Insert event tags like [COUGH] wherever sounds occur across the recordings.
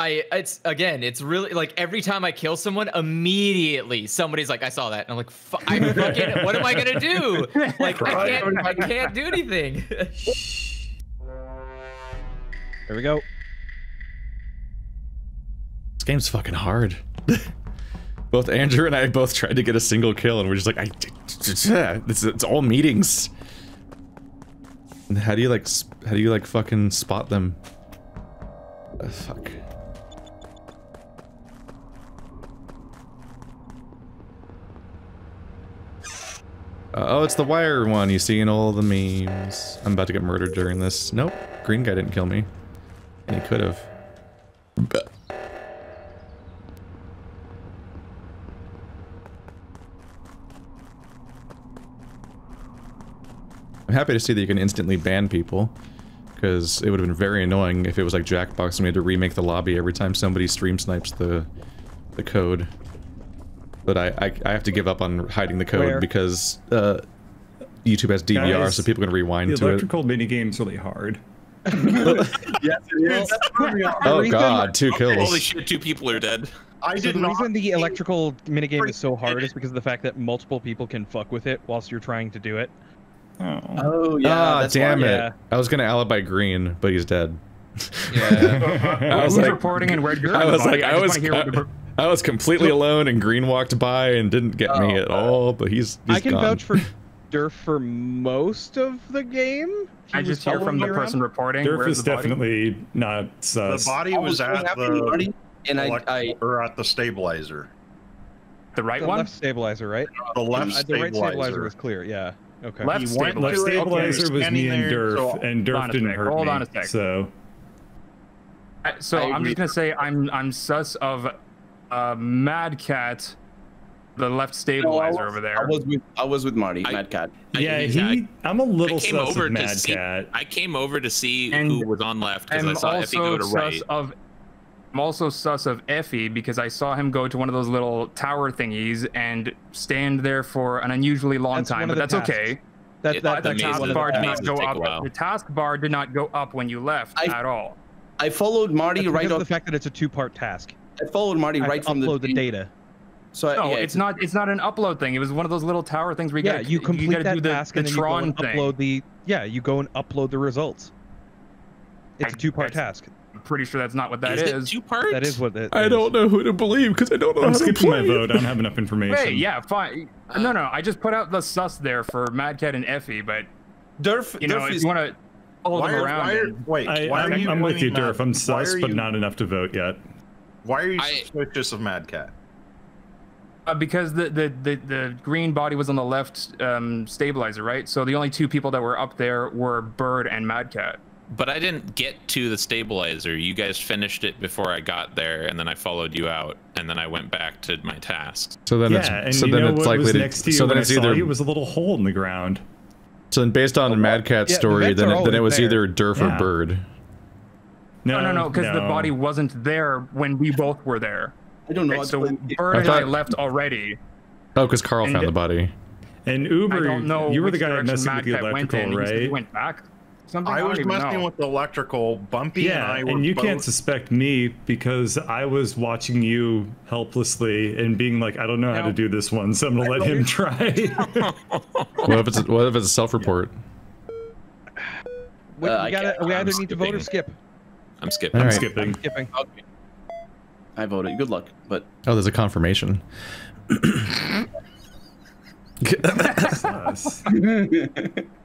I it's again, it's really like every time I kill someone, immediately somebody's like, I saw that. And I'm like, Fu- I fucking what am I gonna do? [LAUGHS] Like I can't I can't do anything. [LAUGHS] There we go. This game's fucking hard. [LAUGHS] both Andrew and I both tried to get a single kill, and we're just like, I, it's, it's all meetings. And how do you like, how do you like fucking spot them? Uh, fuck. Uh, oh, it's the wire one you see in all the memes. I'm about to get murdered during this. Nope, green guy didn't kill me. And he could have. I'm happy to see that you can instantly ban people, because it would have been very annoying if it was like Jackbox and we had to remake the lobby every time somebody stream snipes the the code. But I, I, I have to give up on hiding the code Where? because uh, YouTube has DVR, Guys, so people can rewind to it. The electrical minigame's really hard. [LAUGHS] Yes, it is. [LAUGHS] Oh god, two kills. Holy shit, two people are dead. I So did the not. reason the electrical minigame is so hard is [LAUGHS] because of the fact that multiple people can fuck with it whilst you're trying to do it. Oh. Oh yeah. ah, that's damn why. it. yeah. I was gonna alibi green, but he's dead. yeah. I was Who's like, reporting and where you're I was like, I I was, wanna hear what the- I was completely alone, and Green walked by and didn't get me Oh, at all. But he's, he's I can gone. vouch for [LAUGHS] Durf for most of the game. He I just hear from the person around. reporting. Durf where's is the body? definitely not The body was was at the buddy, and I, elect- I or at the stabilizer. the right The one. left stabilizer, right? The left Uh, the right stabilizer stabilizer. was clear. Yeah. Okay. Left He went Left stabilizer okay, was standing me and there, Durf, so- and Hold Durf didn't sec, hurt hold me. on a sec. So I- So I I'm just gonna say I'm I'm sus of uh, Mad Cat, the left No, stabilizer was- over I there. was with I was with Marty, I- Mad Cat. I- yeah, I- he. I'm a little I came sus over of to Mad see. Cat. I came over to see And who was on left because I saw Effie go to sus right. of. I'm also sus of Effie because I saw him go to one of those little tower thingies and stand there for an unusually long That's time, but that's tasks. okay. That, It- that, the the task bar did not go up. The task bar did not go up when you left I- at all. I followed Marty That's right off. the fact that it's a two-part task. I followed Marty I right to from the, upload the data. So I- No, yeah, it's not. It's not an upload thing. It was one of those little tower things where you Yeah, gotta, you complete gotta that do the, task the and then you go Tron and thing. upload the. Yeah, you go and upload the results. It's I- a two-part task. I'm pretty sure that's not what that is is. it two parts? That is what it I is. don't know who to believe because I don't know I'm how to skipping my vote. I don't have enough information. Wait, yeah, fine. No, no, I just put out the sus there for Madcat and Effie, but Durf. you know, Durf if is you want to hold Why them around, why are, and- wait, I, why I'm, you I'm with you, pointing Durf. I'm why sus, but not enough to vote yet. Why are you I- suspicious of Mad Cat? uh, because the, the the the green body was on the left um, stabilizer, right? So the only two people that were up there were Bird and Mad Cat. But I didn't get to the stabilizer. You guys finished it before I got there, and then I followed you out, and then I went back to my tasks. So then yeah, it's and so you then know it's what likely was to next to you so when then I it's saw either you was a little hole in the ground. so then based on the Mad Cat Yeah, story, vents then it, then it was there. either Durf or Bird. No, no, no, because the body wasn't there when we both were there. I don't know. Right, so Bird I and I left already. Oh, because Carl And found the body. And I Uber, don't know. you were the guy that direction messed with the Cat went in. electrical, He right? went back. Something I don't was messing know. with the electrical. Bumpy and Yeah, I were and you can't suspect me because I was watching you helplessly and being like, I don't know how to do this one, so I'm gonna let him try. [LAUGHS] What if it's what if it's a self-report? We, Uh, we gotta, can't- we I'm either need to vote or skip. I'm skipping. All I'm right. skipping. Skipping. Okay. I voted. Good luck, but Oh, there's a confirmation. [LAUGHS]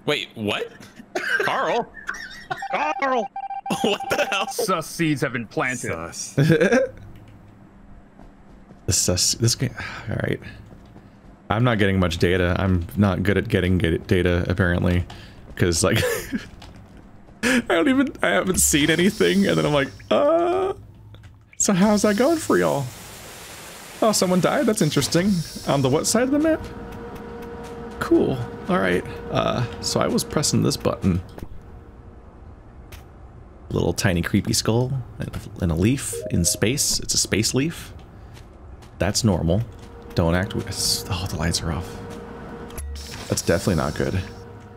Wait, what? Carl? Carl. [LAUGHS] what the hell? Sus seeds have been planted. Sus. [LAUGHS] This this this game. All right. I'm not getting much data. I'm not good at getting data apparently, because like I don't even I haven't seen anything, and then I'm like, uh. So how's that going for y'all? Oh, someone died. That's interesting. On the what side of the map? Cool. All right. Uh, so I was pressing this button. Little tiny creepy skull and a, and a leaf in space. It's a space leaf. That's normal. Don't act with. Oh, the lights are off. That's definitely not good.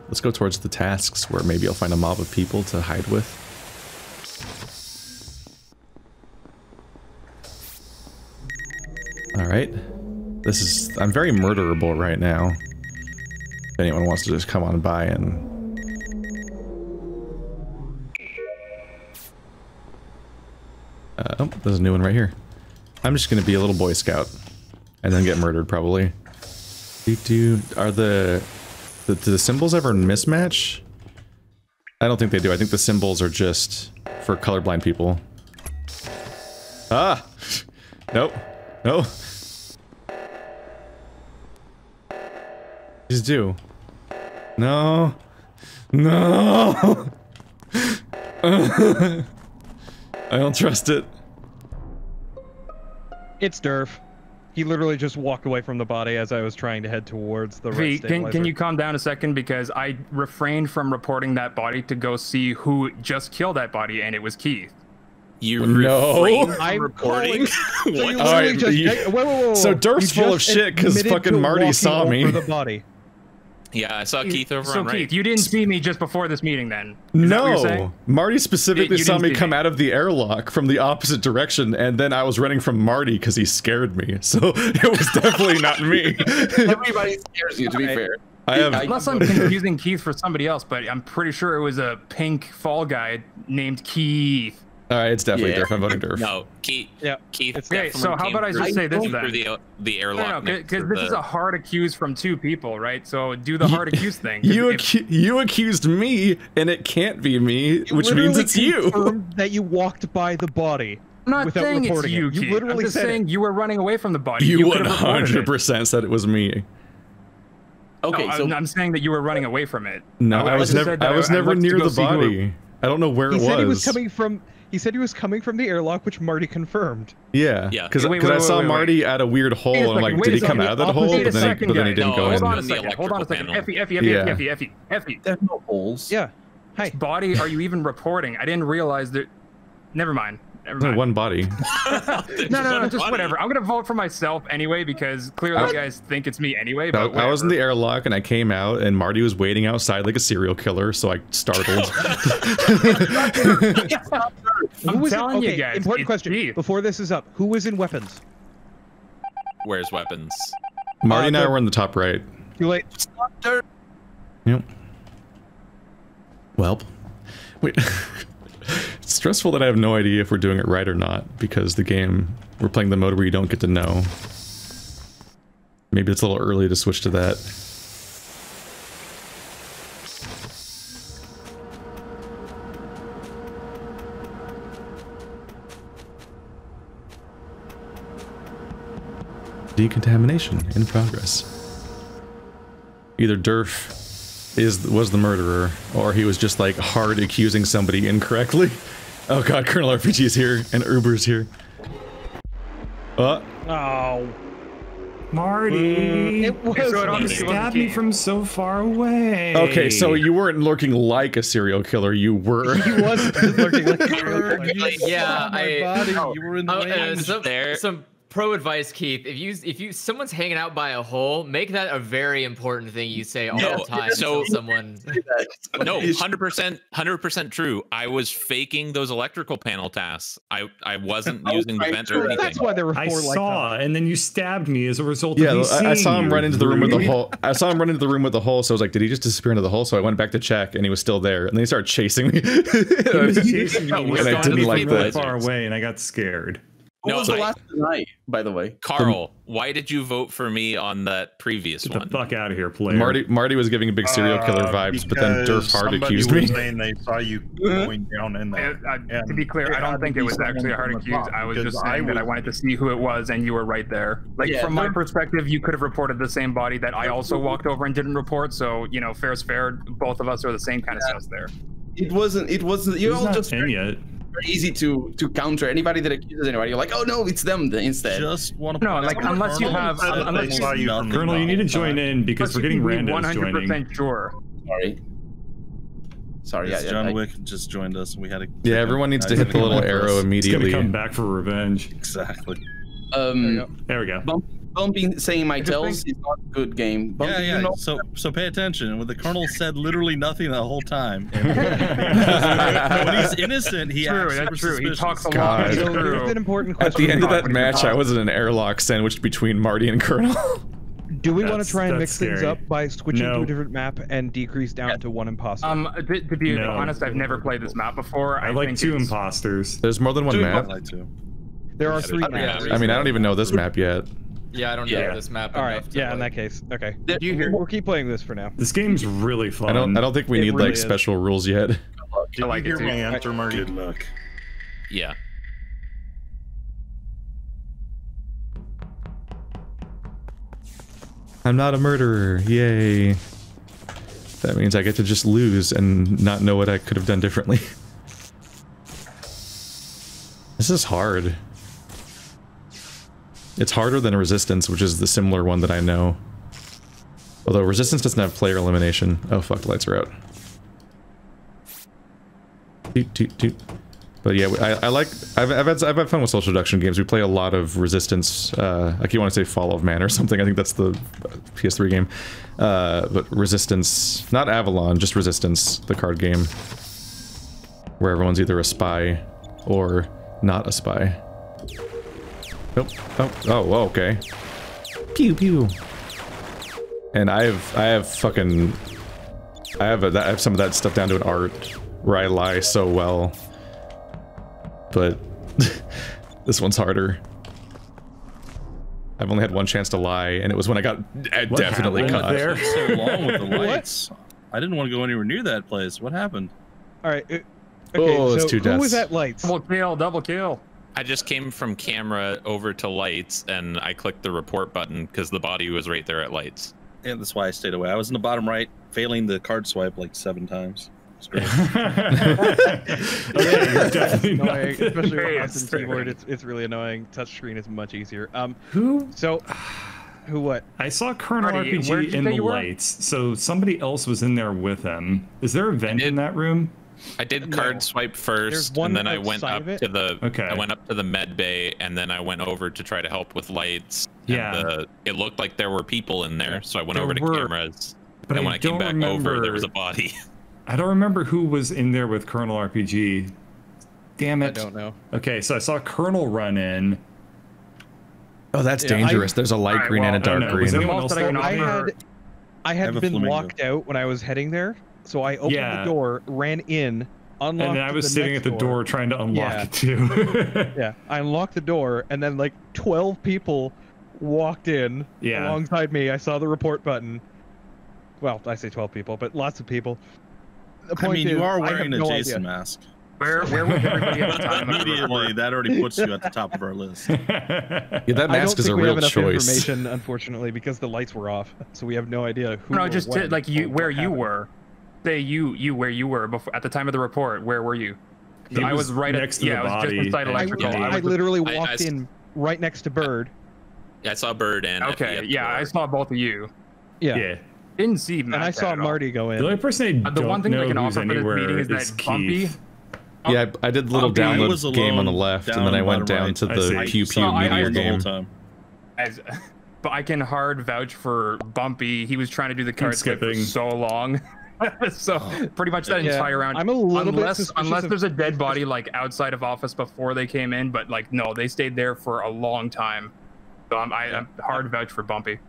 Let's go towards the tasks where maybe I'll find a mob of people to hide with. Alright. This is... I'm very murderable right now. If anyone wants to just come on by and... Uh, oh, there's a new one right here. I'm just gonna be a little boy scout. And then get murdered, probably. Do, do, are the, the... Do the symbols ever mismatch? I don't think they do. I think the symbols are just for colorblind people. Ah! [LAUGHS] Nope. No. Just do. No. No. [LAUGHS] I don't trust it. It's Durf. He literally just walked away from the body as I was trying to head towards the V, red can, can you calm down a second? Because I refrained from reporting that body to go see who just killed that body, and it was Keith. You No. refrained from I'm reporting. calling- [LAUGHS] So you right, just, you- wait, wait, wait, wait, So wait. Full of shit because fucking Marty saw me. over The body. Yeah, I saw Keith over so on right. Keith, you didn't see me just before this meeting, then? Is that what you're No. Marty specifically You- you saw me come me. out of the airlock from the opposite direction, and then I was running from Marty because he scared me. [LAUGHS] So it was definitely not me. [LAUGHS] Everybody scares you, to be fair. I have. Unless I'm confusing Keith for somebody else, but I'm pretty sure it was a pink fall guy named Keith. All right, it's definitely Yeah. Durf. I'm voting Durf. [LAUGHS] No, Keith. Yeah, Keith. it's- Okay, so how about I just say this then? the the No, airlock. no, because to this is a hard accuse from two people, right? So do the hard accuse [LAUGHS] thing. You if- acu- you accused me, and it can't be me, which means it's you. [LAUGHS] That you walked by the body. I'm not without saying it's reporting it. you, You Keith. literally I'm just said it. saying you were running away from the body. You could have reported it. 100% said it was me. Okay, No, so I'm, I'm saying that you were running away from it. No, I I was never. I was never near the see who it- body. I don't know where it was. He said he was coming from. He said he was coming from the airlock, which Marty confirmed. Yeah, Yeah. because I saw wait, wait, Marty at a weird hole, and I'm like, did he come out of that hole? But then, he, but then he didn't No, go hold in. Hold on a second. Hold on a second. panel. Effie, Effie, Effie, Yeah. Effie, Effie, Effie. there's no holes. Yeah. Hi. Which body are you even reporting? I didn't realize that. Never mind. Never No, one body. [LAUGHS] No, no, no, just Funny. whatever. I'm gonna vote for myself anyway because clearly you guys think it's me anyway. I, But I was in the airlock and I came out and Marty was waiting outside like a serial killer, so I startled. [LAUGHS] [LAUGHS] I'm Who was in- telling you okay, guys, Important question. Keith. Before this is up, who was in weapons? Where's weapons? Marty Uh, and I were in the top right. Too late. Yep. Well, [LAUGHS] wait. [LAUGHS] it's stressful that I have no idea if we're doing it right or not because the game we're playing the mode where you don't get to know. Maybe it's a little early to switch to that. Decontamination in progress. Either Durf is was the murderer, or he was just like hard accusing somebody incorrectly. [LAUGHS] Oh god, Colonel RPG is here and Uber's here. Uh, Oh. Marty, It was. it you obviously wasn't stabbed me from so far away. okay, so you weren't lurking like a serial killer, you were. [LAUGHS] He was looking like a [LAUGHS] serial killer. Yeah, I- body. oh, you were in Oh, range. uh, some, there. some pro advice, Keith. If you if you someone's hanging out by a hole, make that a very important thing you say all No, the time. so- someone. [LAUGHS] [LAUGHS] No, hundred percent, hundred percent true. I was faking those electrical panel tasks. I I wasn't [LAUGHS] I was using the trying vent or anything. That's why there were four I like saw, that. and then you stabbed me as a result Yeah, of me I, I saw him you, run into the room with the hole. I saw him run into the room with the hole, so I was like, did he just disappear into the hole? So I went back to check, and he was still there. And then he started chasing me. He was chasing me, And and I I didn't didn't like like that. far away, and I got scared. What No, was the I- last night, by the way? Carl, why did you vote for me on that previous Get the one? fuck out of here, player. Marty Marty was giving a big serial killer Uh, vibes, but then because Durf hard somebody accused was me. saying they saw you [LAUGHS] going down in Uh, there. uh, to be clear, I don't think it was actually a hard from the accuse. I was just saying that I wanted to see who it was, and you were right there. Like Yeah, from my perspective, you could have reported the same body that I also walked over and didn't report. So you know, fair's fair. Both of us are the same kind of sus there. It wasn't. It wasn't. You're He's all not just in yet. Very easy to to counter anybody that accuses anybody. You're like, oh no, it's them instead. Just want to No, like, unless you have- said unless you- you from Colonel, you need to top. join in because we're getting randos One hundred joining. percent sure. Sorry. Sorry. Yes, yeah, John I- Wick just joined us. We had to. Yeah, everyone needs to hit the little arrow He's gonna immediately. come back for revenge. Exactly. Um, There we go. Bump, don't be saying my tells. It's not a good game. Bumpy, yeah, yeah. You know, So, so pay attention. When the colonel [LAUGHS] said literally nothing the whole time, [LAUGHS] when he's innocent, he True, acts that's super true. He talks a lot. So true. here's an important At the end of that match, I was in an airlock sandwiched between Marty and Colonel. [LAUGHS] Do we want to try and that's mix things up by switching to a different map and decrease down to one imposter? Um, to, to be No. honest, I've never played this map before. I I, like two it's- imposters. There's more than one Two map. like to. there are three there's- maps. I mean, I don't even know this map yet. Yeah, I don't know Yeah. this map. All right, enough to, yeah, in that case, okay. there- Do you hear- We'll keep playing this for now. This game's really fun. I don't. I don't think we It need really like is. special rules yet. [LAUGHS] Did I like you it hear too. my answer, Marty? Good luck. Yeah. I'm not a murderer. Yay. That means I get to just lose and not know what I could have done differently. [LAUGHS] this is hard. It's harder than Resistance, which is the similar one that I know. Although Resistance doesn't have player elimination. Oh fuck, the lights are out. Toot, toot, toot. But yeah, I, I like. I've, I've had I've had fun with social deduction games. We play a lot of Resistance. Uh, like you want to say Fall of Man or [LAUGHS] something. I think that's the PS3 game. Uh, but Resistance, not Avalon, just Resistance, the card game, where everyone's either a spy or not a spy. Nope. Oh. Oh. oh, Okay. Pew pew. And I have I have fucking I have a, I have some of that stuff down to an art where I lie so well but [LAUGHS] this one's harder. I've only had one chance to lie, and it was when I got uh, What definitely happened caught. there? so long with the [LAUGHS] lights. I didn't want to go anywhere near that place. What happened? All right. Oh, Okay, it's so two who was deaths. at lights? Double kill, double kill. I just came from camera over to lights and I clicked the report button because the body was right there at lights. And that's why I stayed away. I was in the bottom right, failing the card swipe like seven times. It's great. [LAUGHS] [LAUGHS] okay, [LAUGHS] definitely annoying, especially Very with mouse and frustrating. keyboard. It's it's really annoying. Touchscreen is much easier. Um, Who? so who what? I saw Colonel Marty, where'd RPG in the you were? lights, so somebody else was in there with him. Is there a vent in that room? I did No. card swipe first, and then I went up to the Okay. I went up to the med bay, and then I went over to try to help with lights. and Yeah. the- it looked like there were people in there, so I went There over to were, cameras. But and I when I, came don't back remember. over, there was a body. [LAUGHS] I don't remember who was in there with Colonel RPG. Damn it! I don't know. Okay, so I saw Colonel run in. Oh, that's Yeah, I- dangerous. There's a light Alright, green well, and a dark know. Was green. anyone else I? I had I had been flamingo. locked out when I was heading there, so I opened Yeah. the door, ran in, unlocked. The door. And then I was the sitting at the door trying to unlock Yeah. it too. [LAUGHS] Yeah, I unlocked the door, and then like twelve people walked in Yeah. alongside me. I saw the report button. Well, I say twelve people, but lots of people. The I mean, is, you are wearing a no Jason idea. mask. Where where was everybody at the time? Immediately, that already puts you at the top of our list. [LAUGHS] Yeah, that I don't mask is a think we have real enough choice. information, unfortunately, because the lights were off, so we have no idea who. No, or just to, like you where what you happened. were. Say you you where you were before at the time of the report. Where were you? He I was, was right next at to the yeah. I was just inside and- I, electrical. Yeah, I was- literally I- I walked in right next to Bird. I saw Bird and Effie okay, at the yeah, I saw both of you. Yeah, yeah. Didn't see and I saw. Marty go in. The in. only person I Uh, the don't one thing know I can who's offer for this meeting is that is Bumpy- Keith. Yeah, I, I did the little Okay, I download was game on the left, down and then I went down right. to the see. pew So pew I- I meteor was the game. time. As, but I can hard vouch for Bumpy. He was trying to do the card skip for skipping. so long. [LAUGHS] [LAUGHS] so pretty much that Yeah, entire round. I'm a little bit unless suspicious unless of- there's a dead body like outside of office before they came in, but like no, they stayed there for a long time. So I'm, I, I'm hard vouch for Bumpy.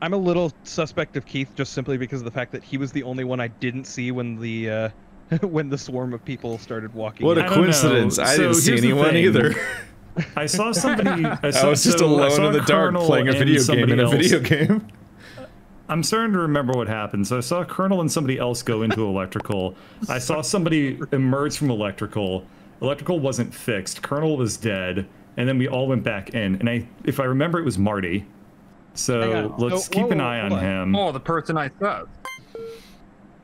I'm a little suspect of Keith just simply because of the fact that he was the only one I didn't see when the uh, [LAUGHS] when the swarm of people started walking. What in. a I coincidence! I So didn't see anyone either. I saw somebody. I, saw, [LAUGHS] I was just so I alone saw in the dark playing a video game in a video game. I'm starting to remember what happened. So I saw Colonel and somebody else go into electrical. I saw somebody emerge from electrical. Electrical wasn't fixed. Colonel was dead, and then we all went back in. And I, if I remember, it was Marty. So let's So- keep whoa, an eye on on. him. Oh, the person I saw.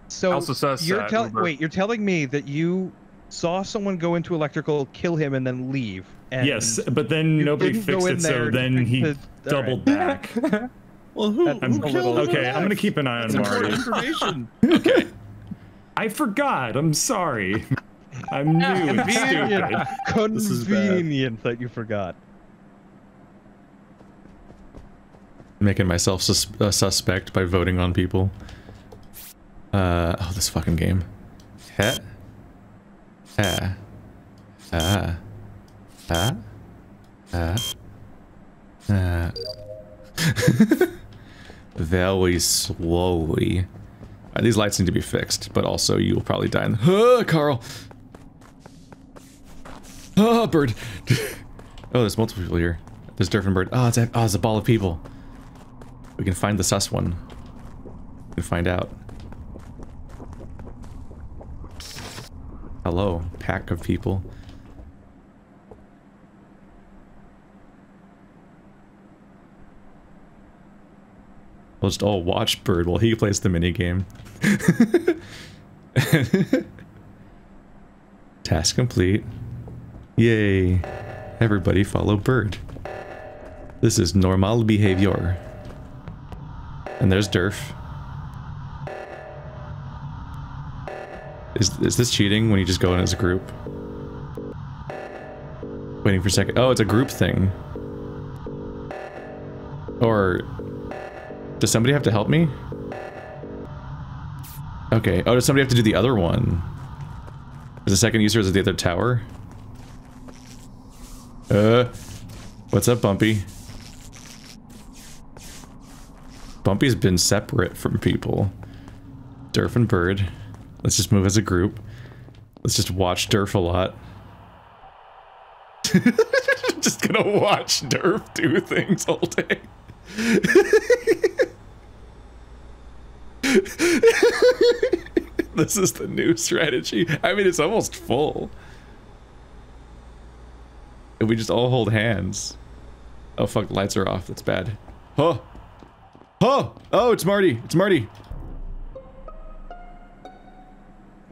So also says, you're telling wait, you're telling me that you saw someone go into electrical, kill him, and then leave. And yes, but then nobody fixed it, so then he the- doubled right. back. [LAUGHS] Well, who, That's who a little- killed him? Okay, I'm gonna keep an eye on It's important Marty. information. [LAUGHS] Okay. [LAUGHS] I forgot. I'm sorry. [LAUGHS] I'm new and Convenient. stupid. This is bad. Convenient that you forgot. Making myself sus a suspect by voting on people. Uh, oh, this fucking game. Heh. Ah. Ah. Ah. Ah. Ah. Very slowly. Uh, these lights need to be fixed, but also you'll probably die in the- Ah, Carl! Ah, bird! [LAUGHS] oh, there's multiple people here. There's Durfin bird. Oh, it's a, oh, it's a ball of people. We can find the sus one. We can find out. Hello, pack of people. We'll just all watch Bird while he plays the minigame. [LAUGHS] Task complete. Yay. Everybody follow Bird. This is normal behavior. And there's Durf. Is, is this cheating when you just go in as a group? Waiting for a second. Oh, it's a group thing. Or does somebody have to help me? Okay. Oh, does somebody have to do the other one? Is the second user is it the other tower? Uh, what's up, Bumpy? Bumpy's been separate from people. Durf and Bird. Let's just move as a group. Let's just watch Durf a lot. [LAUGHS] just gonna watch Durf do things all day. [LAUGHS] [LAUGHS] this is the new strategy. I mean, it's almost full. If we just all hold hands. Oh fuck, the lights are off. That's bad. Oh! Oh! Oh, it's Marty! It's Marty!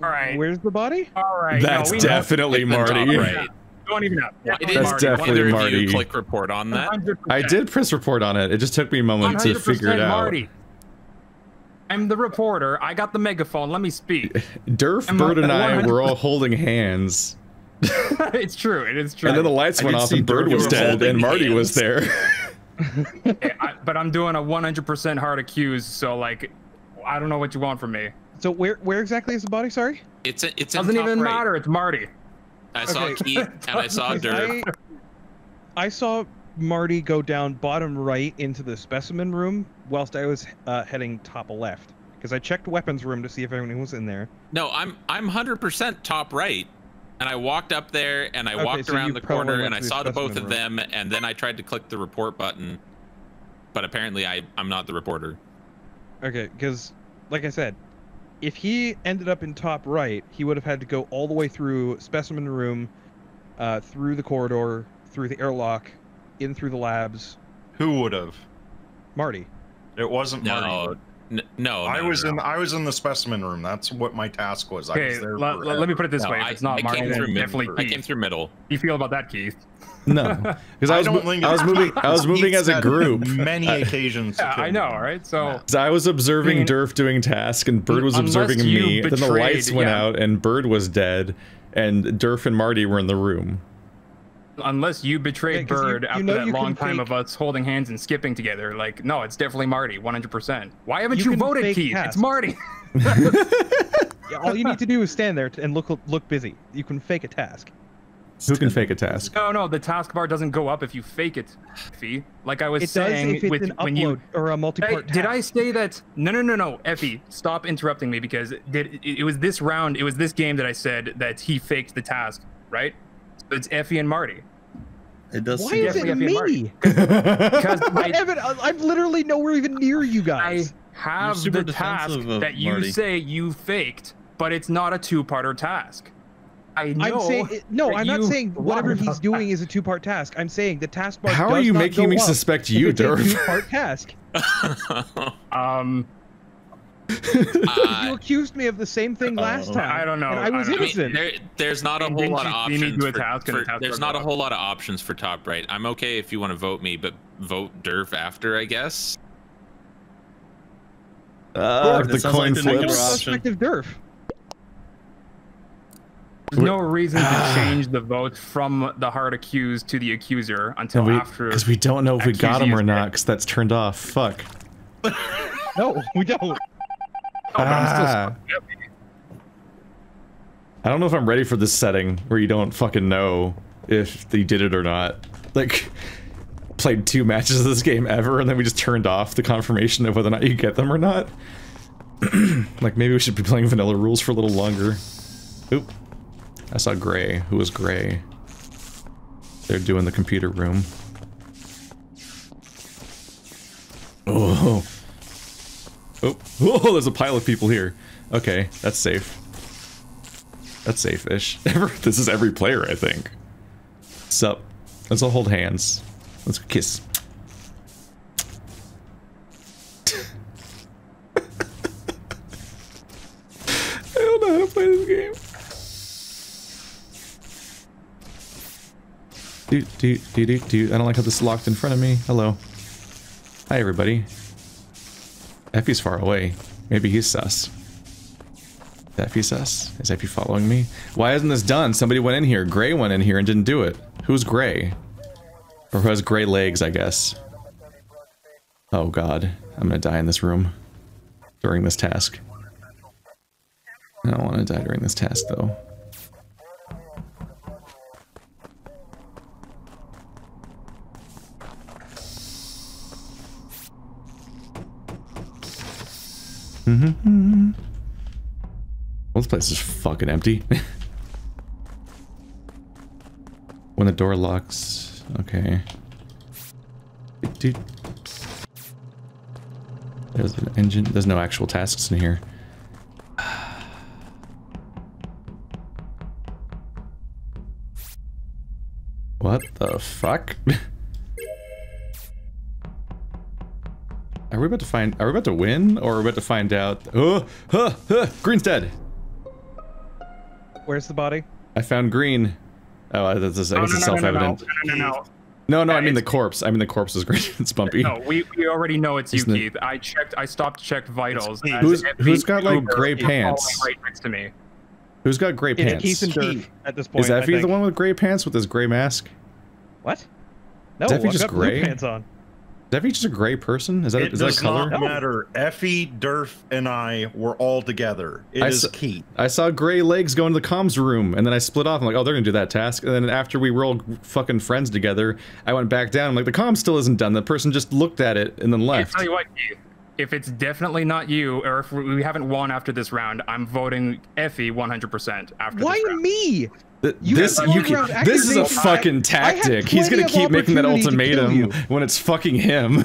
All right. Where's the body? All right. That's no, we know. definitely It's the top Marty. right. Don't even know. Yeah, it's That's Marty, definitely Marty. click report on that. 100%. I did press report on it. It just took me a moment to figure it out. Marty. I'm the reporter. I got the megaphone. Let me speak. Durf, I'm Bird, a- and I were all [LAUGHS] holding hands. it's true. It is true. And then the lights I went off and Bird was dead and Marty was hands. there. [LAUGHS] I, but I'm doing a 100% hard accused, so like, I don't know what you want from me. So where where exactly is the body? Sorry. It's a, it's in Doesn't even right. matter. It's Marty. I saw Okay. Keith and I saw Because [LAUGHS] I, I saw Marty go down bottom right into the specimen room whilst I was uh, heading top left. Because I checked weapons room to see if anyone was in there. No, I'm I'm 100% top right. And I walked up there and I Okay, walked so around the corner and I saw the both specimen of them and then I tried to click the report button. But apparently I I'm not the reporter. Okay, because like I said, if he ended up in top right, he would have had to go all the way through specimen room, uh, through the corridor, through the airlock, in through the labs. Who would have? Marty. It wasn't No. Marty. N- no, I no, was no. in I was in the specimen room. That's what my task was. I Okay, was there. let, let me put it this No, way: if it's not I Marty, came then through mid- definitely I came through middle. How you feel about that, Keith? No, [LAUGHS] because I was don't mo- think I was moving I was [LAUGHS] moving as a group. Many occasions. Yeah, I know, me. all right? So [LAUGHS] So I was observing I mean, Durf doing task, and Bird was observing you me. then the lights went yeah. out, and Bird was dead, and Durf and Marty were in the room. Unless you betrayed Yeah, 'cause you- Bird you after know that long time fake- of us holding hands and skipping together, like no, it's definitely Marty, 100%. Why haven't You you, voted, Keith? tasks. It's Marty. [LAUGHS] [LAUGHS] Yeah, all you need to do is stand there and look look busy. You can fake a task. Who can fake a task? No, no, the task bar doesn't go up if you fake it, Effie. Like I was It does saying if it's with an when upload you or a multi-part Hey, did I say that? No, no, no, no, Effie, stop interrupting me because did it, it was this round, it was this game that I said that he faked the task, right? So it's Effie and Marty. It does Why seem is Definitely it have to be Marty. [LAUGHS] me? Because [LAUGHS] I I, haven't. I- I'm literally nowhere even near you guys. I have the task that you Marty. say you faked, but it's not a two-parter task. I know. I'm saying no. I'm not saying whatever he's [LAUGHS] doing is a two-part task. I'm saying the taskbar. How are you not making me suspect if you, it's a Durf? two-part task. Um, you Uh, accused me of the same thing last Uh-oh. time. I don't know, And I I was don't know. I mean, innocent. there, there's not a whole lot of you see me options. do for- task for- task there's not a whole lot of options for top right. I'm okay if you want to vote me, but vote Durf after, I guess. Uh, That the sounds coin like flips. option. Suspect of Durf. There's no reason to change the vote from the hard accused to the accuser until after. Because we don't know if we got him or not, because that's turned off. Fuck. [LAUGHS] No, we don't. But I'm still Ah. I don't know if I'm ready for this setting where you don't fucking know if they did it or not. Like, [LAUGHS] played two matches of this game ever, and then we just turned off the confirmation of whether or not you get them or not. [CLEARS THROAT] like, maybe we should be playing vanilla rules for a little longer. Oop. I saw Gray. Who was Gray? They're doing the computer room. Oh. Oh, [LAUGHS] oh, there's a pile of people here. Okay, that's safe. That's safe-ish. [LAUGHS] this is every player, I think. Sup? Let's all hold hands. Let's kiss. [LAUGHS] I don't know how to play this game. Dude, dude, dude, dude, dude. I don't like how this is locked in front of me. Hello. Hi, everybody. Effie's far away. Maybe he's sus. Is Effie sus? Is Effie following me? Why isn't this done? Somebody went in here. Gray went in here and didn't do it. Who's Gray? Or who has gray legs, I guess. Oh god. I'm gonna die in this room. During this task. I don't want to die during this task, though. Mm-hmm. Well, this place is fucking empty. [LAUGHS] when the door locks, okay. Dude, there's an engine. There's no actual tasks in here. [SIGHS] What the fuck? [LAUGHS] we about to find? Are we about to win, or are we about to find out? Oh, huh, huh, Green's dead. Where's the body? I found Green. Oh, I- that's just, I Oh, no, it's no, no, no, self-evident. no, no, no, no. No, no, I mean the corpse. I mean the corpse is green. [LAUGHS] it's bumpy. No, we, we already know it's you, Isn't it- Keith. I checked. I stopped to check vitals. Who's- who's got, like, gray pants? Right next to me. Who's got gray It's pants? Keith and Durf at this point. Is I Effie the one with gray pants with his gray mask? What? No, Is Effie just got gray? pants on. Is Effie just a gray person? Is that It is that a does color? not matter. Effie, Durf, and I were all together. It I is s- Keith. I saw gray legs go into the comms room, and then I split off. I'm like, oh, they're gonna do that task. And then after we were all fucking friends together, I went back down. I'm like, the comm still isn't done. The person just looked at it and then I left. tell you what, Keith. If it's definitely not you, or if we haven't won after this round, I'm voting Effie 100% after Why this round. me? Th- You this you can, round this is a accusation. fucking I- I had tactic. He's gonna keep making that opportunity to kill ultimatum when it's fucking him.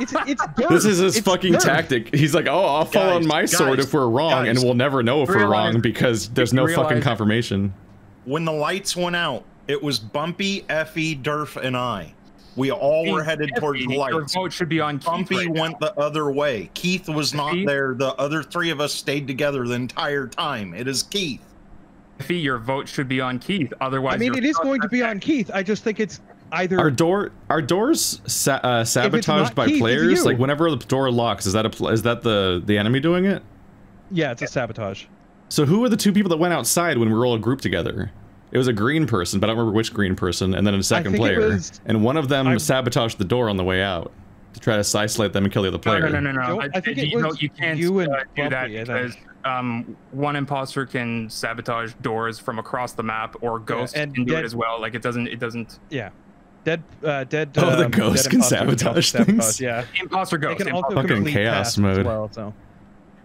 It's it's [LAUGHS] This is his It's fucking Durf. tactic. He's like, oh, I'll fall on Guys, my sword if we're wrong, and we'll never know if we're wrong because there's no fucking confirmation. When the lights went out, it was Bumpy, Effie, Durf, and I. We all were headed Effie, towards the Your lights. vote should be on Keith Bumpy right now. went the other way. Keith was not Effie? there. The other three of us stayed together the entire time. It is Keith. Effie, your vote should be on Keith. Otherwise, I mean, it is going to be on Keith. I just think it's either. our door our doors sa- uh, sabotaged by Keith, players? Like whenever the door locks, is that a pl- is that the the enemy doing it? yeah, it's a sabotage. So who were the two people that went outside when we were all grouped together? It was a green person, but I don't remember which green person, and then a second player, was- and one of them I- sabotaged the door on the way out to try to isolate them and kill the other player. no, no, no, no. Joe, I, I think it you know, you can't you and uh, do that Bumpy, I think. because um, one imposter can sabotage doors from across the map, or Ghost and can do it as well. Like it doesn't, it doesn't. Yeah, dead. Uh, dead. Oh, the um, ghost can imposter help sabotage sabotage, things? Yeah, [LAUGHS] Imposter they Ghost. can also Fucking complete chaos mode. As well, so.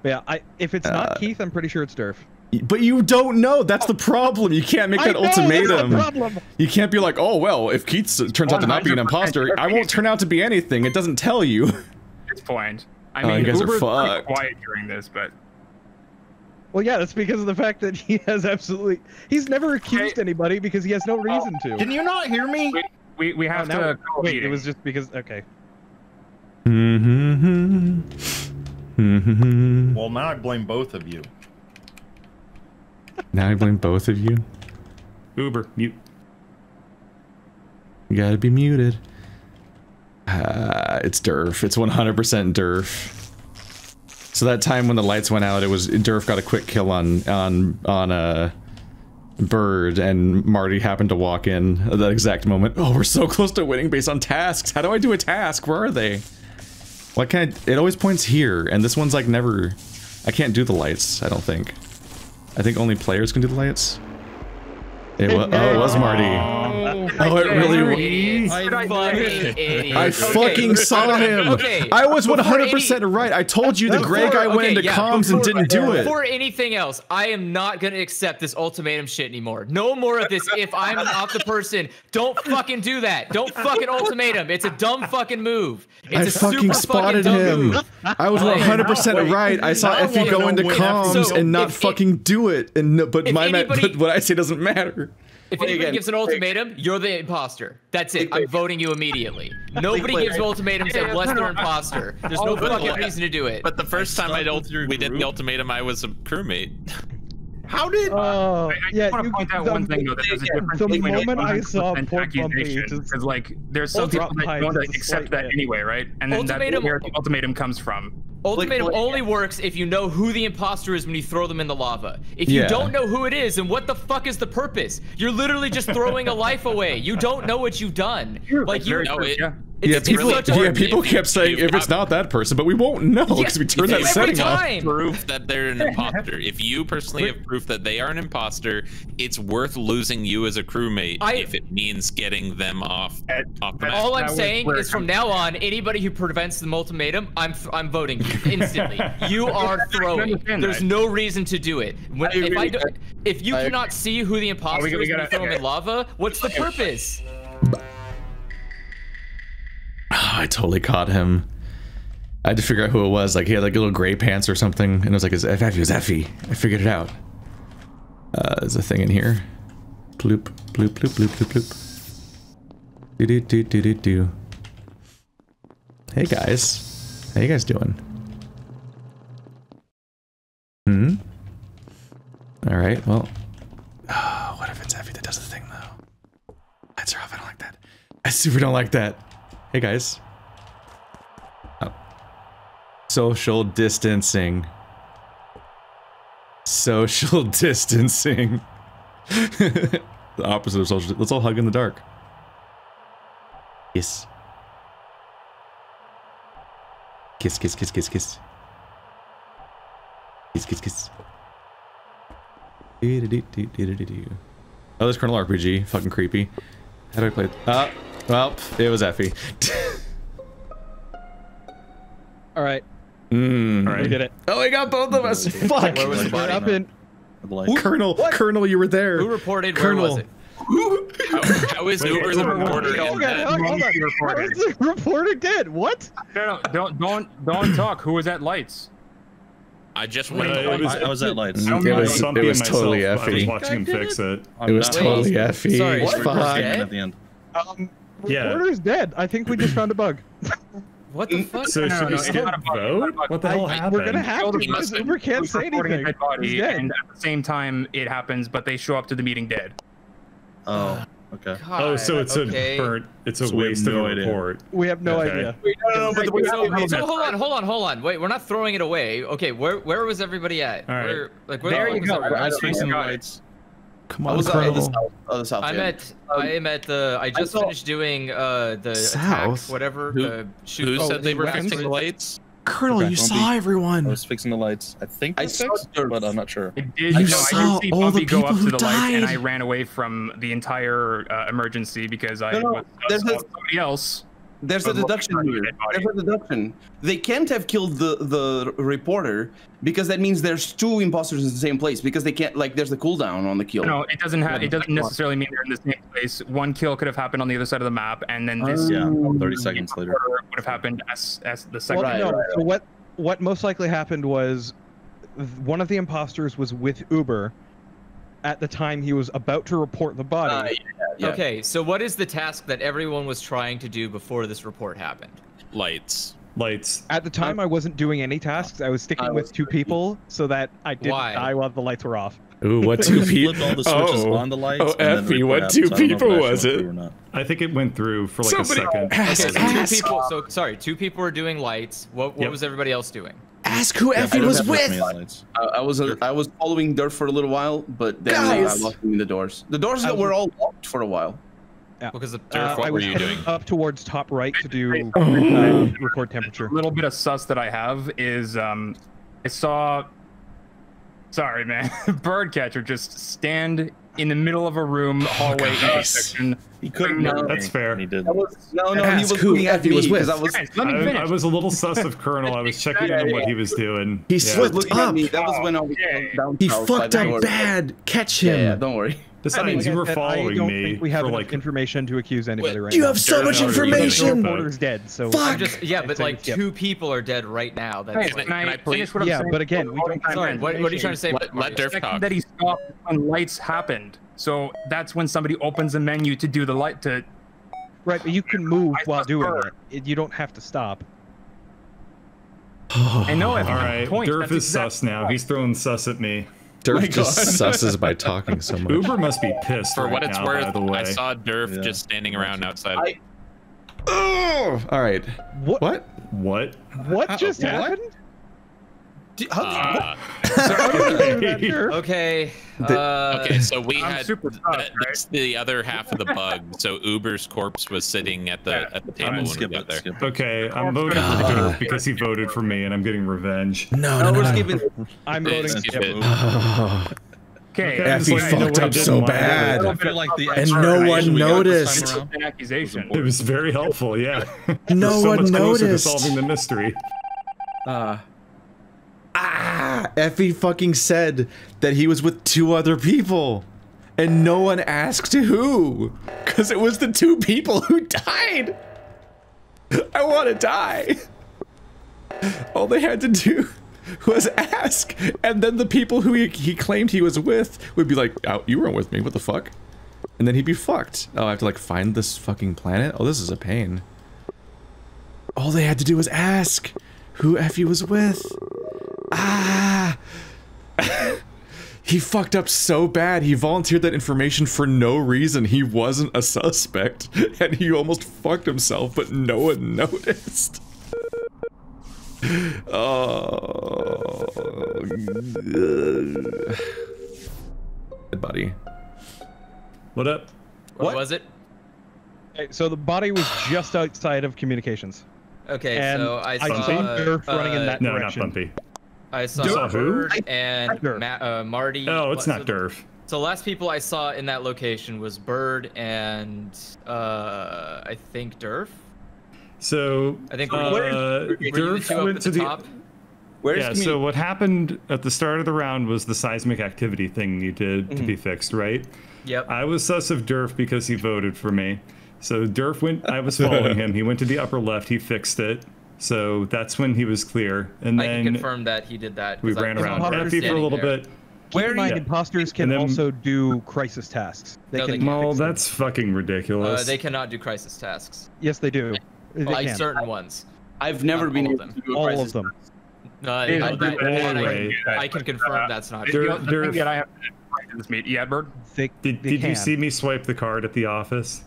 But yeah, I if it's Uh, not Keith, I'm pretty sure it's Durf. But you don't know. That's the problem. You can't make that know, ultimatum. problem. You can't be like, oh well, if Keith turns out to not be an 100% imposter, I won't turn out to be anything. It doesn't tell you. At this point, I Oh, mean, you guys are Uber's pretty fucked. quiet during this, but Well, yeah, that's because of the fact that he has absolutely. He's never accused anybody because he has no reason to. Can you not hear me? we we, we Oh, have now- to. call a wait, it was just because. Okay. Mm-hmm. Mm-hmm. Well, now I blame both of you. Now I blame both of you. Uber, mute. You gotta be muted. Uh, it's Durf. It's 100% Durf. So that time when the lights went out, it was Durf got a quick kill on on on a Bird and Marty happened to walk in at that exact moment. Oh, we're so close to winning based on tasks. How do I do a task? Where are they? Why can't I, it always points here, and this one's like never. I can't do the lights. I don't think. I think only players can do the lights. It was, oh, it was Marty. Oh, it really was. I fucking. I fucking saw him. Okay. I was 100% right. I told you the gray guy went okay, into yeah, comms and didn't do it. Before anything else, I am not gonna accept this ultimatum shit anymore. No more of this. If I'm not the person, don't fucking do that. Don't fucking ultimatum. It's a dumb fucking move. It's I a fucking super spotted fucking dumb him. Move. I was 100% right. I saw Now Effie go into comms So, and not if- fucking do it. And no, but my but what I say doesn't matter. If anybody again. gives an ultimatum, you're the imposter. That's it. I'm voting you immediately. Nobody wait. gives ultimatums unless they're imposter. [LAUGHS] There's no fucking reason to do it. But the first time I stuck ult- we did the ultimatum, I was a crewmate. [LAUGHS] How did? Oh, I, I yeah. just want to point out one thing though that there's a yeah, difference the between a moment I saw 100% poor Bumpy accusation because like there's some drop people that don't just a accept slight that bit. anyway, right? And then that's where the ultimatum comes from. Ultimatum Like- only works if you know who the imposter is when you throw them in the lava. If you Yeah. don't know who it is, then what the fuck is the purpose? You're literally just throwing a life away. You don't know what you've done. Like you, know No, true, it- yeah. It's, yeah, it's people, such a- yeah, people kept saying if it's not that person, but we won't know because we turned that every setting off. time. proof that they're an imposter. If you personally have proof that they are an imposter, it's worth losing you as a crewmate I- if it means getting them off At- off the at- map. All I'm saying is, from now on, anybody who prevents the ultimatum, I'm I'm voting you [LAUGHS] instantly. you are throwing. understand There's no reason to do it. When, I if I agree. do, if you I cannot see who the imposter we- we is when you gotta- throw them in lava, what's the purpose? Oh, [SIGHS] I totally caught him. I had to figure out who it was. Like he had like little gray pants or something, and it was like his Effie. It was Effie. I figured it out. Uh, there's a thing in here. Bloop, bloop, bloop, bloop, bloop, bloop. Do do do do do do. Hey guys, how you guys doing? Hmm. All right. Well. Oh, [SIGHS] what if it's Effie that does the thing though? Are off. I don't like that. I super don't like that. Hey guys. Oh. Social distancing. Social [LAUGHS] distancing. [LAUGHS] the opposite of social. Let's all hug in the dark. Kiss. Kiss, kiss, kiss, kiss, kiss. Kiss, kiss, kiss. Oh, there's Colonel RPG. Fucking creepy. How do I play? Uh, well, it was Effie. [LAUGHS] All right, mm. All right. we did it. Oh, we got both of us. Fuck. Where was the body? up in. The light. Colonel, Colonel, you were there. Who reported? Colonel. Where was it? How, how is Wait, Uber the wait, wait, reporter? Hold in hold on, hold on. How Reported. the [LAUGHS] reporter dead? What? No, no, don't don't don't talk. Who was at lights? I just Uh, went. it was, I, I was at lights. I It was- it was and totally myself, I was Effie. watching him fix it. It was totally Wait, Effie. sorry, Fuck. what? Fuck. At the end. Um, Yeah. reporter's dead. I think we just found a bug. [LAUGHS] What the fuck? So No, should no, we it's skip not a bug, vote? a. What the hell I- happened? We're gonna have to He must because Uber can't Who's say reporting a anything. dead body, He's dead. and at the same time it happens, but they show up to the meeting dead. Oh, okay. Oh, so it's okay. a burnt. It's a So we have waste of no a idea. report. We have no Okay. idea. So, so hold on, hold on, hold on. Wait, we're not throwing it away. Okay, where where was everybody at? All right. Where, like where There the you fuck go. was? I was facing the got lights. Come I on, was uh, at the Colonel. south, the south I'm end. at I am at the I just saw- finished doing uh the South? attack, whatever Who- the shoot. Who oh, said they were fixing the lights? Colonel, Okay, you saw be- I was fixing the lights. I think I I saw fixed, dirt. but I'm not sure. I did, You no, I saw did see all the Bumpy go people up who to the lights, and I ran away from the entire uh, emergency because I No, no, was there's saw a- somebody else. There's a deduction here. There's a deduction. They can't have killed the the reporter because that means there's two imposters in the same place because they can't like there's the cooldown on the kill. No, it doesn't have. It doesn't necessarily mean they're in the same place. One kill could have happened on the other side of the map, and then this Yeah, 30 seconds later. would have happened as as the second. Well, no. right, So what? What most likely happened was, one of the imposters was with Uber, at the time he was about to report the body. Uh, yeah. Okay, so what is the task that everyone was trying to do before this report happened? Lights. Lights. At the time, I wasn't doing any tasks. I was sticking I with was two people so that I didn't Why? die while the lights were off. Ooh, what [LAUGHS] two people? flipped all the switches Oh, on the lights. oh, and the Effie, what two so I don't know if people was it? went through or not. I think it went through for like Somebody a second. ask, Okay, so two people. So sorry, two people were doing lights. What what Yep. was everybody else doing? Ask who Yeah, Effie I was don't have those with. highlights. I, I was uh, I was following Durf for a little while, but then uh, I Guys! lost him in the doors. The doors I were all locked for a while. Yeah. Because of Uh, what I were was you heading doing? up towards top right to do uh, [LAUGHS] record temperature. A little bit of sus that I have is um, I saw. Sorry, man. [LAUGHS] Birdcatcher just stand in the middle of a room, oh hallway intersection. He couldn't. No, That's fair. He did. That was no, no. Ask he was who looking at Effie me was with. 'cause I was. Guys, let me finish. I was a little sus of Colonel. I was checking in on what he was doing. He Yeah. slipped looking at up. me. That was when I was Yeah, down He fucked up bad. Catch Yeah, him. yeah, don't worry. Besides, you were And I following don't me think we have for enough like information to accuse anybody right You now. have so Sure, much no, information. gonna- reporter's dead, so Fuck. Just yeah, but like skip. two people are dead right now. That's Guys, like, can I, can I please- what I'm Yeah, saying? but again, we don't have sorry. What, what are you trying to say? Let, let Durf talk. that he stopped when lights happened. So that's when somebody opens a menu to do the light to. Right, but you can move I while saw doing her. it. it. You don't have to stop. I know it. [SIGHS] All right, Point. Durf is sus now. He's throwing sus at me. Durf just susses by [LAUGHS] talking so much. Uber must be pissed For right what it's now, worth, by the way. I saw Durf Yeah. just standing around outside. I- Oh, all right. What? What? What? What uh, just what? happened? D- How Uh, [LAUGHS] [LAUGHS] okay. The- uh, okay, so we I'm had super sus, that, right? that's the other [LAUGHS] half of the bug. So Uber's corpse was sitting at the at the table when mean, we got it. there. Skip. Okay, I'm voting for Durf because he voted for me, and I'm getting revenge. No, No, no, no. we're no. skipping. I'm voting. skip Skip it. it. Oh, Okay. Okay, Effie so fucked up so bad. I like the And no one information we got this time noticed. accusation. It was very helpful, yeah. No We're so one much closer to noticed. solving the mystery. Uh, Ah, Effie fucking said that he was with two other people. And no one asked who. Because it was the two people who [LAUGHS] died. I want to die. All they had to do was ask. And then the people who he, he claimed he was with would be like, oh, you weren't with me. What the fuck? And then he'd be fucked. Oh, I have to like find this fucking planet? Oh, this is a pain. All they had to do was ask who Effie was with. Ah! [LAUGHS] he fucked up so bad. He volunteered that information for no reason. He wasn't a suspect, [LAUGHS] and he almost fucked himself, but no one [LAUGHS] noticed. Oh, good [SIGHS] buddy. What up? what, What? was it? Okay, so the body was [SIGHS] just outside of communications. Okay, And so I I saw. seen Durf running in uh, that No, direction. not Bumpy. I saw You saw who? Bird and Durf. Ma- uh, Marty. Oh, it's so not the- Durf. So the last people I saw in that location was Bird and uh, I think Durf. So, I think uh, were you- were you the Durf went to the the. top? where's Yeah, communi- so what happened at the start of the round was the seismic activity thing needed to be fixed, right? Yep. I was sus of Durf because he voted for me. So Durf went. I was [LAUGHS] following him. He went to the upper left. He fixed it. So that's when he was clear. And I can then confirm that he did that. We ran around on Effie for a little there. bit. Where in mind, Yeah. imposters can then- also do crisis tasks. They No, can. can't. Well, them. that's fucking ridiculous. Uh, they cannot do crisis tasks. Yes, they do. They Like can. certain ones. I've never Not been all of able them. to do a All of them. No, I, Yeah, I, but I- I can confirm that's not The, true. Dur- the thing Durf- that I have to this meet. Yeah, Bird. They, Did, they did you see me swipe the card at the office?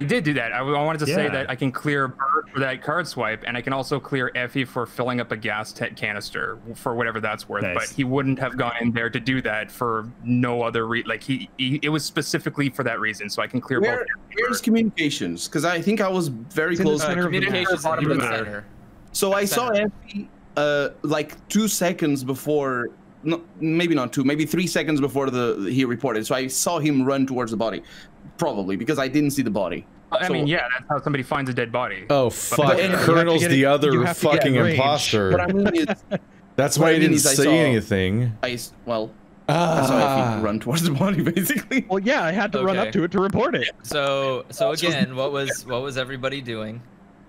You did do that. I, I wanted to say that I can clear Bird for that card swipe, and I can also clear Effie for filling up a gas te- canister for whatever that's worth. Nice. But he wouldn't have gone in there to do that for no other reason. Like he, he, it was specifically for that reason. So I can clear Where, both. where's communications? Because I think I was very It's in the close. Uh, center of the map. communications Bottom of the the center. So I saw Effie uh, like two seconds before, no, maybe not two, maybe three seconds before the he reported. So I saw him run towards the body, probably because I didn't see the body. I So- mean, yeah, that's how somebody finds a dead body. Oh fuck! But you Colonel's the it- other you have to get fucking imposter. What I mean is, [LAUGHS] That's why I he didn't is I say saw- anything. I s- well, I saw Ah. Effie run towards the body [LAUGHS] basically. Well, yeah, I had to run up to it to report it. So so again, what was what was everybody doing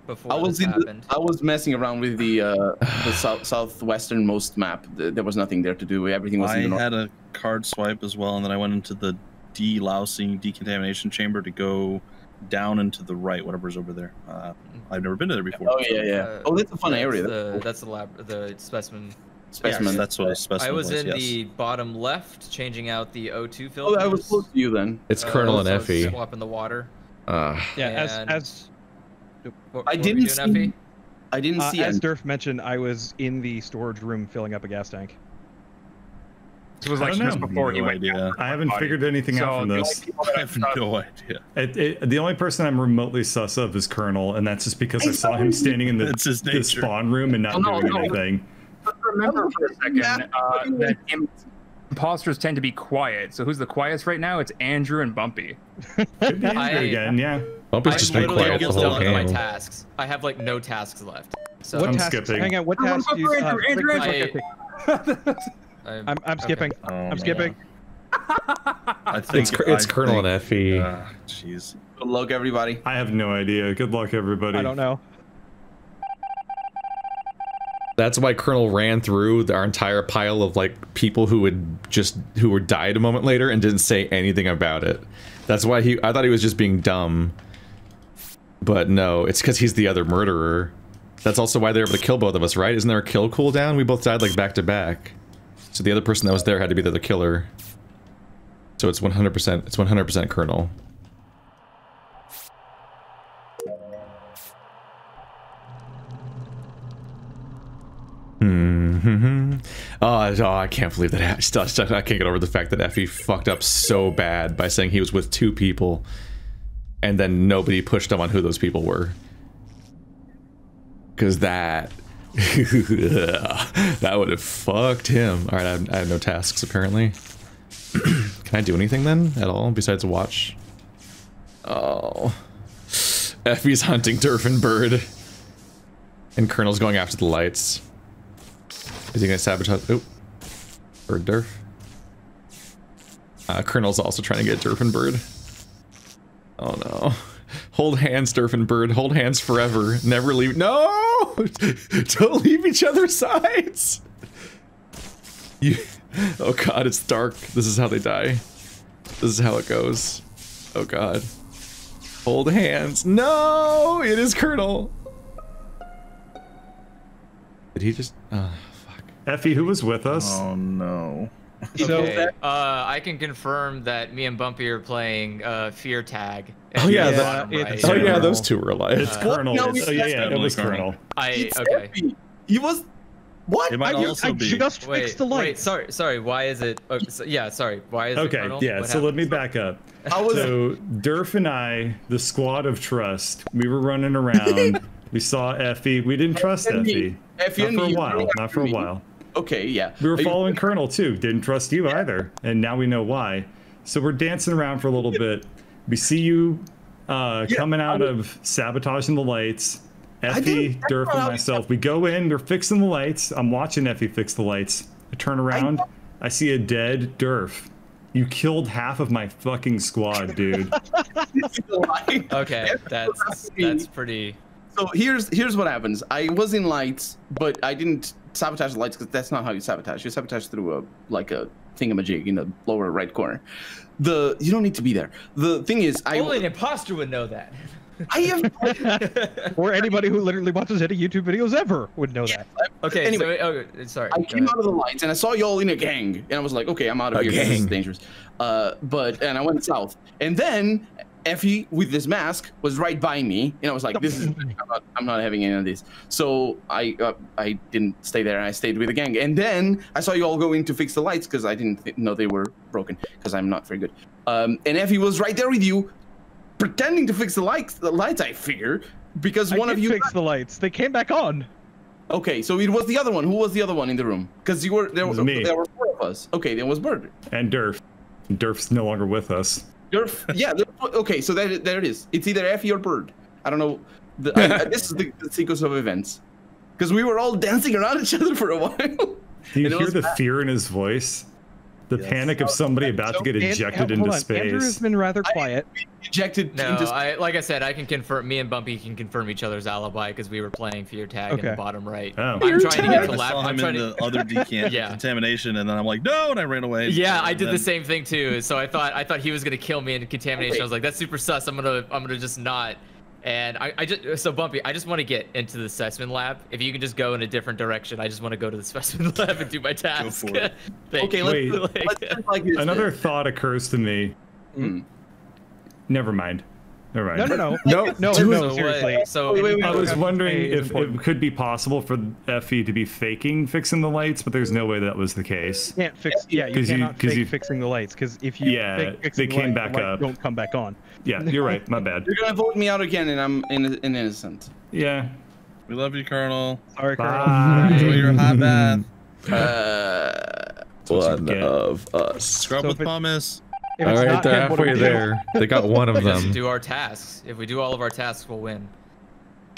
before I was this in the, happened? I was messing around with the uh, the [SIGHS] south, southwesternmost map. There was nothing there to do. Everything was I in the north. had a card swipe as well, and then I went into the delousing decontamination chamber to go down and to the right, whatever's over there. Uh, I've never been to there before. Oh yeah, yeah. Uh, oh, that's a fun that's area. The, That's cool. that's the lab, the specimen. specimen. Yes, that's what a specimen I was in yes. the bottom left, changing out the O2 filter. oh. I was close to you then. It's Uh, Colonel and so I Effie. Swapping the water. Uh, Yeah, as And- as What, I what were didn't doing, see- Effie? I didn't Uh, see as it. Durf mentioned, I was in the storage room filling up a gas tank. This was I like just know. before he went idea. down. I haven't Body. figured anything So out from this. I have no idea. It, it, the only person I'm remotely sus of is Colonel, and that's just because I saw him standing in the, the spawn room and not Oh, no, doing no. anything. But remember for a second uh, that im- imposters tend to be quiet. So who's the quietest right now? It's Andrew and Bumpy. Could be I- again, yeah. Bumpy's just been quiet the almost whole done with my tasks. I have like no tasks left. So what I'm tasks? skipping. Hang on. What tasks do you? Andrew, Uh, Andrew, Rick- Andrew. [LAUGHS] I'm, I'm, I'm okay. skipping. Oh, I'm skipping. I think It's, it's I Colonel and think- Effie. uh, Jeez. Good luck, everybody. I have no idea. Good luck, everybody. I don't know. That's why Colonel ran through our entire pile of like people who would just who were died a moment later and didn't say anything about it. That's why he. I thought he was just being dumb, but no, it's because he's the other murderer. That's also why they're able to kill both of us, right? Isn't there a kill cooldown? We both died like back to back, so the other person that was there had to be the killer. So it's 100%. It's 100% Colonel. Hmm. [LAUGHS] Oh, I can't believe that. I can't get over the fact that Effie fucked up so bad by saying he was with two people, and then nobody pushed him on who those people were. Cause that, [LAUGHS] that would have fucked him. All right, I have, I have no tasks apparently. [CLEARS THROAT] Can I do anything then at all besides watch? Oh, Effie's hunting Durf and Bird, and Colonel's going after the lights. Is he gonna sabotage? Oh, Bird Durf. Uh, Colonel's also trying to get Durf and Bird. Oh no. [LAUGHS] Hold hands, Durf and Bird. Hold hands forever. Never leave. No! [LAUGHS] Don't leave each other's sides. [LAUGHS] You. Oh god, it's dark. This is how they die. This is how it goes. Oh god. Hold hands. No! It is Colonel. Did he just? Uh, fuck. Effie, who was with us? Oh no. So Okay, uh, I can confirm that me and Bumpy are playing uh, Fear Tag. Oh, yeah, At the the- bottom it's- right. oh yeah, those two were alive. It's Uh, Colonel. no, It's- it's oh, yeah, yeah, it was Colonel. Colonel. I It's okay. He was. What? It might I, also I be. just Wait, fixed the wait, sorry, sorry. Why is it? Oh, so, yeah, sorry. Why is it? Okay, yeah, What so let me back up. [LAUGHS] I was. So Durf and I, the squad of trust, we were running around. [LAUGHS] we saw Effie. We didn't trust. Effie. Effie Not for a while. Not for a after me. while. Okay, yeah. We were following Colonel too. Didn't trust you either, and now we know why. So we're dancing around for a little bit. We see you uh, Yeah, coming out I of sabotaging the lights. Effie, didn't- Durf, and myself. We go in. We're fixing the lights. I'm watching Effie fix the lights. I turn around. I see a dead Durf. You killed half of my fucking squad, dude. [LAUGHS] Okay, that's that's pretty. So here's here's what happens. I was in lights, but I didn't sabotage the lights because that's not how you sabotage. You sabotage through a like a thingamajig in the lower right corner. The you don't need to be there. The thing is, I Only an imposter would know that. I have [LAUGHS] Or anybody who literally watches any YouTube videos ever would know that. Okay, Anyway, so okay, sorry. I came ahead. out of the lights and I saw y'all in a gang, and I was like, okay, I'm out of A here. 'cause This is gang. dangerous. Uh, but and I went south, and then Effie with this mask was right by me, and I was like, this is I'm not, I'm not having any of this. So I uh, I didn't stay there, and I stayed with the gang. And then I saw you all going to fix the lights because I didn't th- know they were broken because I'm not very good. Um, and Effie was right there with you, pretending to fix the lights. The lights, I figure, because I one did of you. fix the lights. They came back on. Okay, so it was the other one. Who was the other one in the room? Because you were there. was were me. There were four of us. Okay, there was Bird. and Durf. Durf's no longer with us. You're, [LAUGHS] yeah. Okay, so there, there it is. It's either Effie or Bird. I don't know. The, I, I- this is the, the sequence of events. Because we were all dancing around each other for a while. Do you hear the bad. fear in his voice? The Yes. panic of somebody uh, about to get ejected hold into on, Andrew has been rather quiet. Ejected No, into. I like I said, I can confirm. Me and Bumpy can confirm each other's alibi because we were playing Fear Tag in the bottom right. Oh. I'm Fear trying to get Tag! to I lab. saw I'm him trying in to. the other [LAUGHS] decant Yeah. contamination, and then I'm like, no, and I ran away. Yeah, I And did the same thing too. So I thought I thought he was gonna kill me in contamination. Okay. I was like, that's super sus. I'm gonna I'm gonna just not. And I, I just so Bumpy, I just want to get into the specimen lab. If you can just go in a different direction, I just want to go to the [LAUGHS] specimen lab and do my task. for it. [LAUGHS] Okay, let's, Wait. let's, Like- let's like this. Another thought occurs to me. Hmm. Never mind. All right. No, no, no, [LAUGHS] No, no, do no. So Seriously. what- So Wait, wait, wait, I was wondering if important. it could be possible for Effie to be faking fixing the lights, but there's no way that was the case. You can't fix. Yeah, you 'Cause you- cannot 'cause fake you- fixing the lights because if you Yeah, fake fixing they the came lights, back the lights up. Don't come back on. Yeah, you're right. My bad. You're gonna vote me out again, and I'm in, in innocent. Yeah. We love you, Colonel. Sorry, Colonel. Bye. Enjoy your hot bath. [LAUGHS] Uh, One of us. Scrub So with if it- pumice. If All it's right, not they're him, halfway we do? there. They got one of Just them. do our tasks. If we do all of our tasks, we'll win. [SIGHS]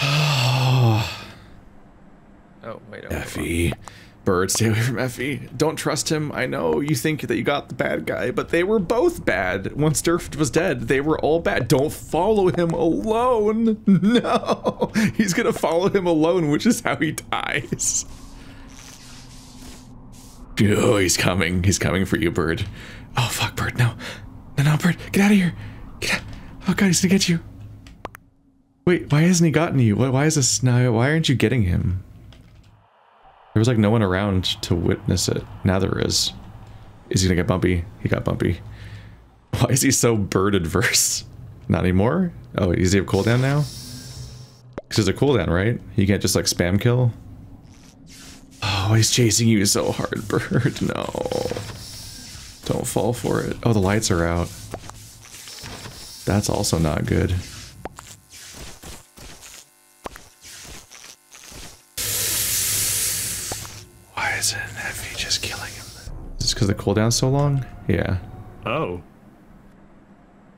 Oh wait. Oh, hold. Effie. Bird, stay away from Effie. Don't trust him. I know you think that you got the bad guy, but they were both bad. Once Durf was dead, they were all bad. Don't follow him alone. [LAUGHS] No. He's gonna follow him alone, which is how he dies. [LAUGHS] Oh, he's coming. He's coming for you, Bird. Oh, fuck, Bird. No. No, no, Bird. Get out of here. Get out. Oh, God, he's gonna get you. Wait, why hasn't he gotten you? Why, why is this now? Why aren't you getting him? There was like no one around to witness it. Now there is. Is he gonna get bumpy? He got bumpy. [LAUGHS] Why is he so bird adverse? [LAUGHS] Not anymore? Oh, does he have cooldown now? Because there's a cooldown, right? You can't just like spam kill? Oh, he's chasing you so hard, [LAUGHS] bird. No. Don't fall for it. Oh, the lights are out. That's also not good. Why isn't Effie just killing him? Is this because the cooldown's so long? Yeah. Oh.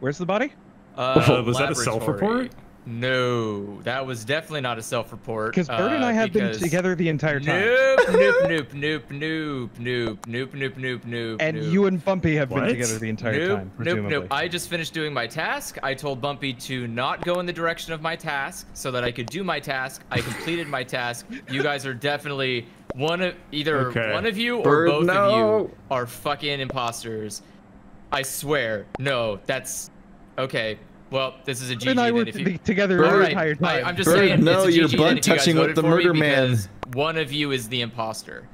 Where's the body? Uh, was that a self-report? No, that was definitely not a self-report. Because Bird and uh, I have been together the entire time. Nope, [LAUGHS] nope, nope, nope, nope, nope, nope, nope, nope, nope. And you and Bumpy have been together the entire time, nope, presumably. nope. I just finished doing my task. I told Bumpy to not go in the direction of my task so that I could do my task. I completed my task. You guys are definitely one of either one of you or both of you are fucking imposters. I swear. No, that's okay. Well, this is a GG Bird and I then were if you together Bird, the entire time. I, am just Bird, saying. no, it's a you're butt then if you touching with the murder man. One of you is the imposter.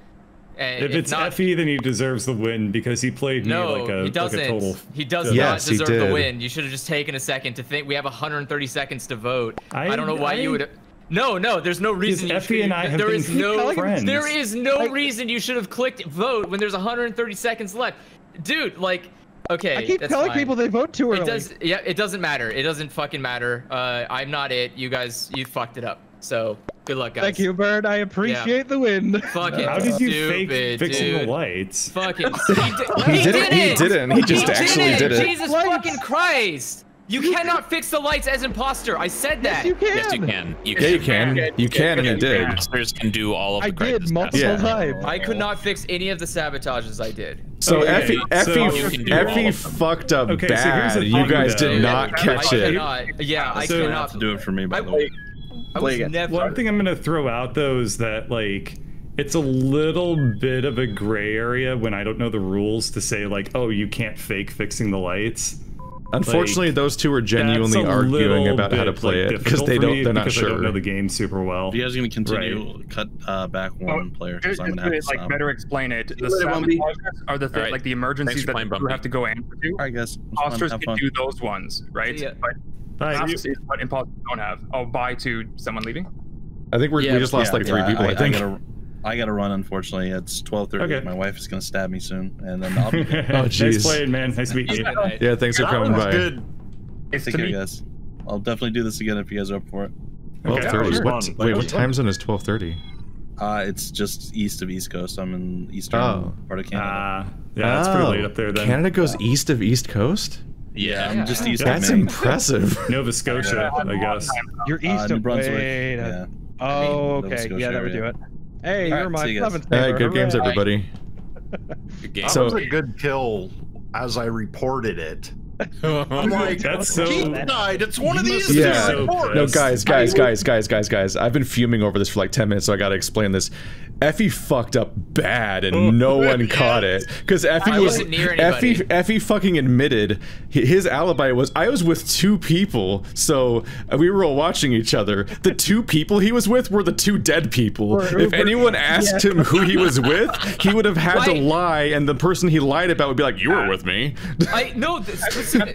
And If it's not, Effie, then he deserves the win because he played no, me like a, he doesn't. a total. he does Yes, not deserve the win. You should have just taken a second to think. We have 130 seconds to vote. I, I- don't know why I- you would. No, no, there's no reason. you Effie should- and I have there been is no, friends. There is no Like- reason you should have clicked vote when there's 130 seconds left, dude. Like, okay, I keep that's telling fine. people they vote too early. It does. Yeah, it doesn't matter. It doesn't fucking matter. Uh, I'm not it. You guys, you fucked it up. So good luck, guys. Thank you, Bird. I appreciate the win. [LAUGHS] Fucking How did you stupid, fake fixing dude. the lights? Fucking. [LAUGHS] He, did, He didn't- he didn't. He just actually did it. Jesus Lights. fucking Christ! You cannot fix the lights as imposter. I said that. Yes, you can. Yes, you can. You Yeah, you can. You can, and you did. Imposters can do all of the I did crisis multiple Yeah. times. I could not fix any of the sabotages I did. So Okay, Effie, so Effie, you can do all Effie fucked up Okay, bad. the you thing, guys though. did not I catch it. cannot. Yeah, I So- You cannot. have to do it for me, by I, the way. I Play was never. One thing I'm gonna throw out though is that like it's a little bit of a gray area when I don't know the rules to say like, oh, you can't fake fixing the lights. Unfortunately, Like, those two are genuinely arguing little about how to play like, it because they don't. They're not sure. I don't know the game super well. If you guys are going to continue, cut uh, back one player because Just, I'm going to have to to like stop. better explain it, the later, sabotages are the thi- Alright. like the emergencies that playing, you have to go answer to. All right, guys. It. Imposters can fun. do those ones, right? Yeah. But Bye. this is what imposters don't have. Oh, bye to someone leaving. I think we're, Yeah, we just lost Yeah, like three yeah, people. I, think. gotta, I gotta run. Unfortunately, it's 12:30. Okay. My wife is going to stab me soon, and then I'll be. [LAUGHS] Oh, nice jeez. playing, man. Nice meeting you. Good yeah, thanks for coming by. good. It's Take to care, me. guys. I'll definitely do this again if you guys are up for it. Twelve Okay. thirty. What? Fun. Wait, what time zone is twelve thirty? Uh, it's just east of East Coast. I'm in eastern Oh. part of Canada. Ah, yeah, it's pretty late up there then. Canada goes east of East Coast. yeah, Yeah. I'm just east That's of Maine. impressive. [LAUGHS] Nova Scotia, I guess. You're Uh, east New of Brunswick. wait, uh, Yeah. Oh, Nova okay. Yeah, that would do it. Hey, All you're right, my see you guys. seventh Hey, neighbor. good games, everybody. Good game. That So- was a good kill as I reported it. [LAUGHS] Oh I'm like, That's so. died. It's one of these must be two. Yeah. so. No, guys, guys, guys, guys, guys, guys. I've been fuming over this for like 10 minutes, so I gotta explain this. Effie fucked up bad and no one caught it. Because Effie I was wasn't near anybody. Effie, Effie fucking admitted his alibi was I was with two people, so uh, we were all watching each other. The two people he was with were the two dead people. If anyone asked yeah. him who he was with, he would have had to lie, and the person he lied about would be like, "You were with me." I no. This, listen,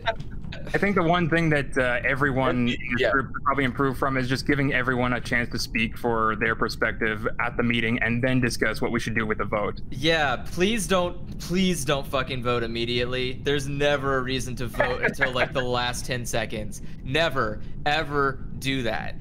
I think the one thing that uh, everyone Yeah. group probably improve from is just giving everyone a chance to speak for their perspective at the meeting and then discuss what we should do with the vote. Yeah, please don't, please don't fucking vote immediately. There's never a reason to vote until like the last 10 seconds. Never, ever do that.